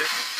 That's it.